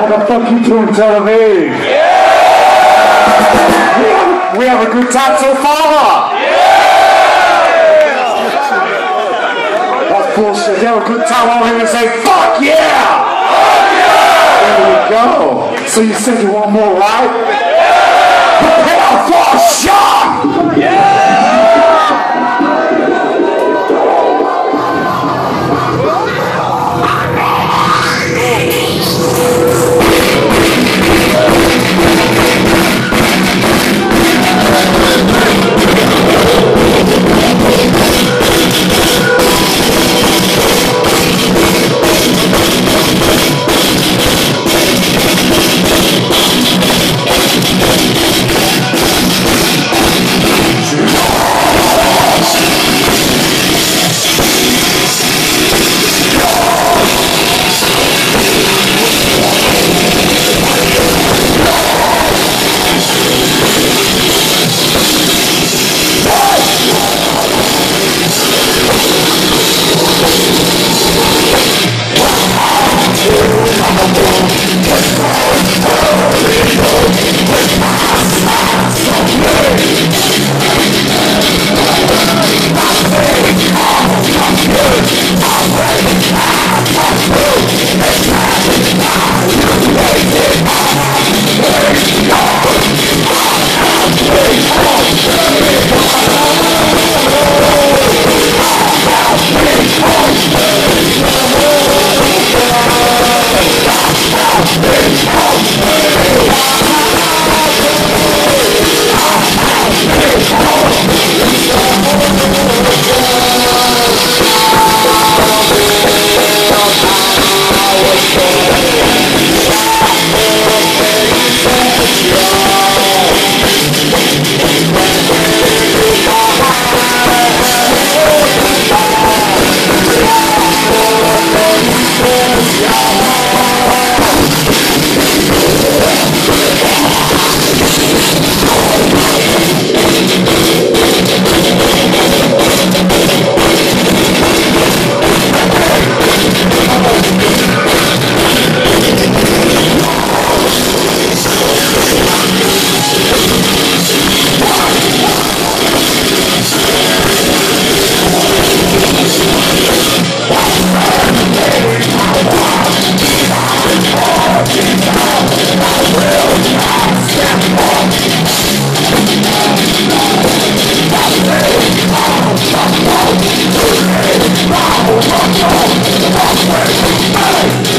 How the fuck you doing, Tel Aviv? We have, we have a good time so far. That's bullshit. You have a good time over here and say, fuck oh, yeah! There we go. So you said you want more, right? Prepare Lord. Hey!